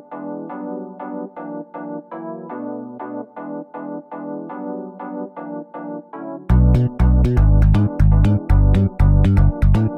Thank you.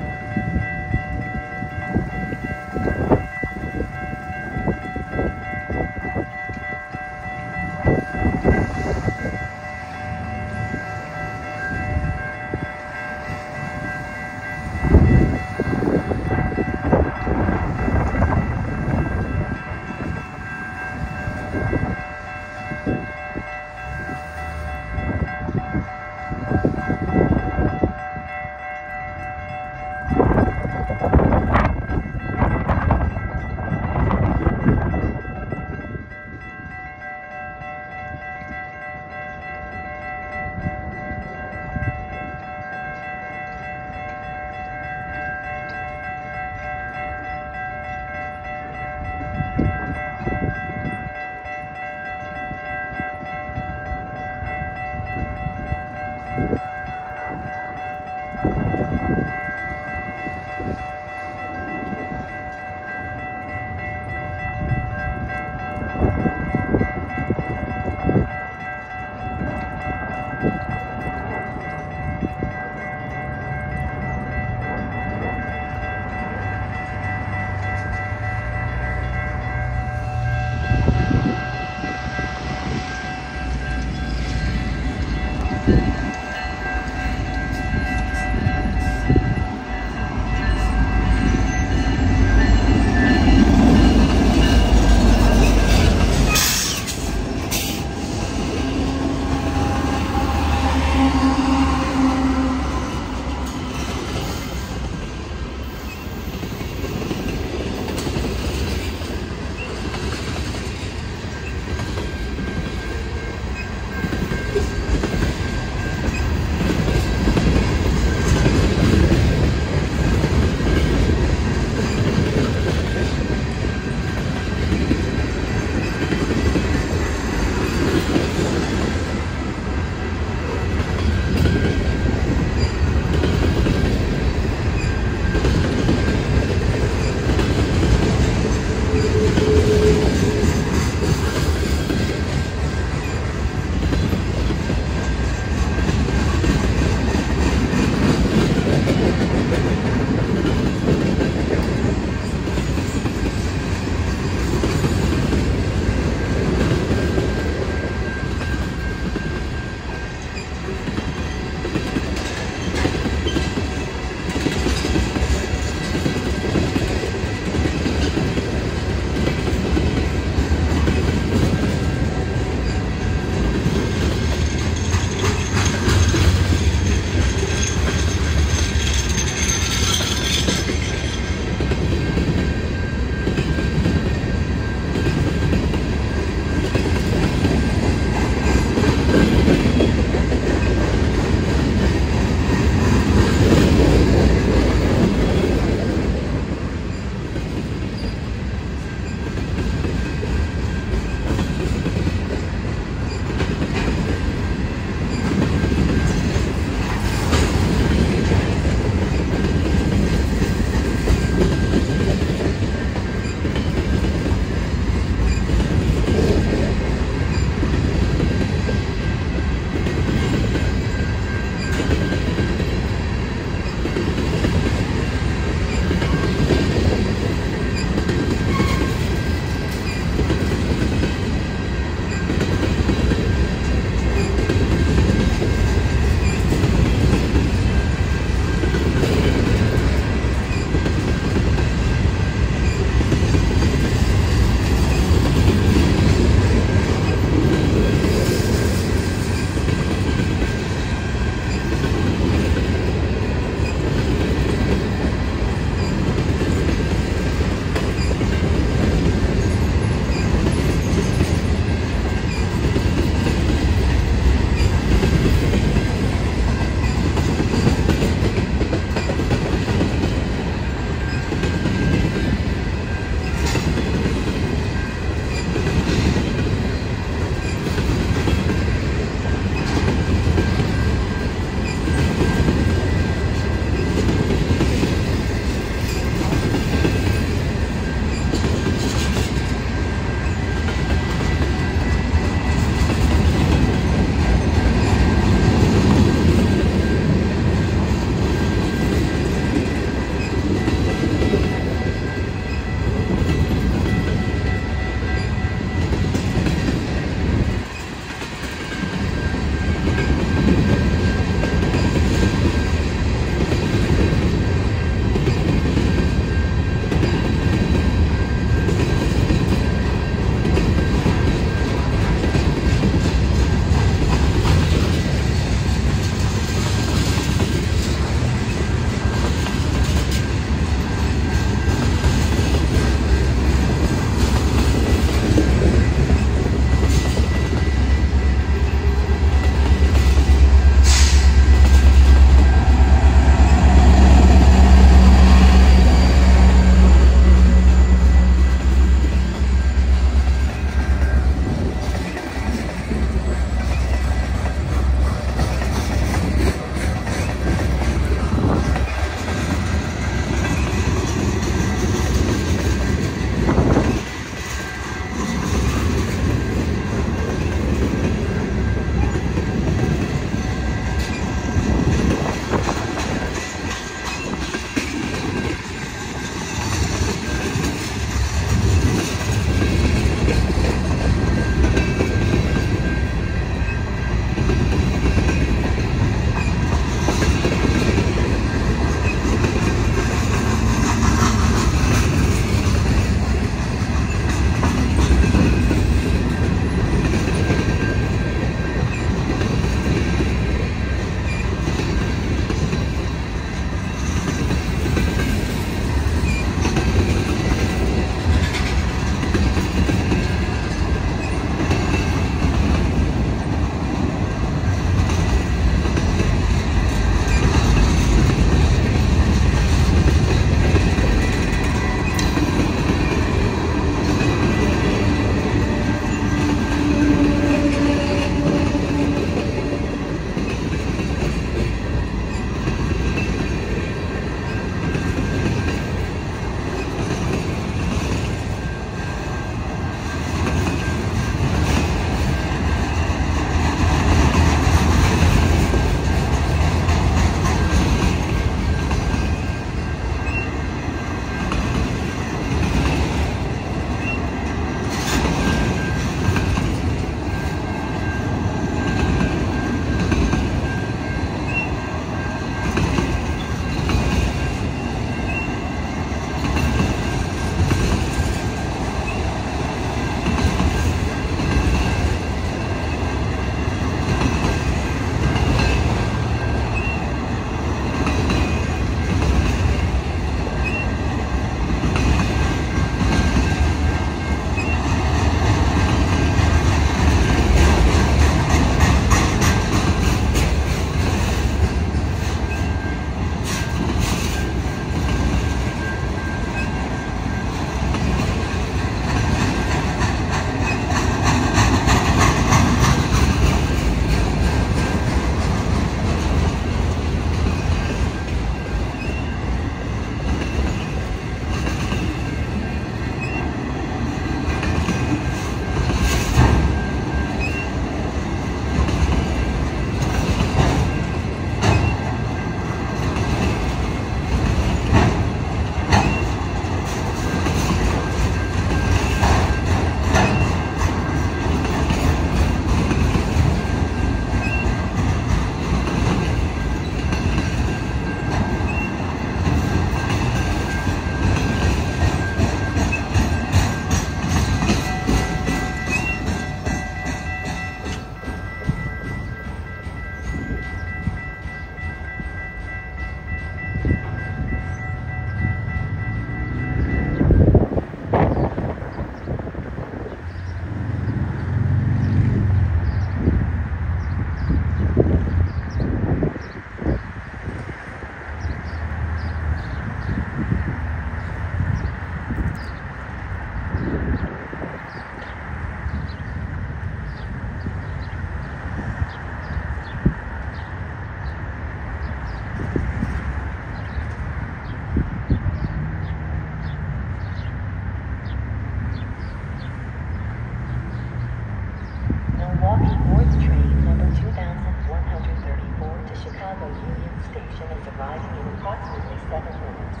approximately seven minutes.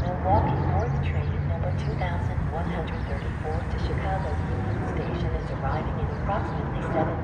Milwaukee North train number 2134 to Chicago Union Station is arriving in approximately seven